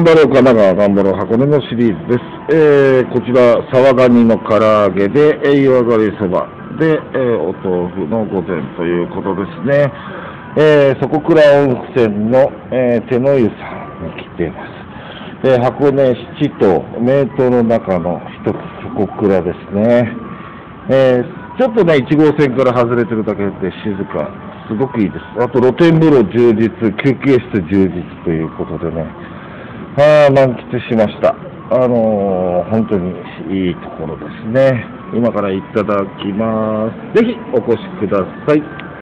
頑張ろう神奈川、頑張ろう箱根のシリーズです。えー、こちら、沢ガニの唐揚げで、栄養上がりそばで、えー、お豆腐の御膳ということですね。えー、底倉温泉の、え、手の湯さんに来ています。え、箱根七島、名湯の中の一つ、底倉ですね。え、ちょっとね、1号線から外れてるだけで静か、すごくいいです。あと露天風呂充実、休憩室充実ということでね、あ満喫しました。あのー、本当にいいところですね。今からいただきます。ぜひお越しください。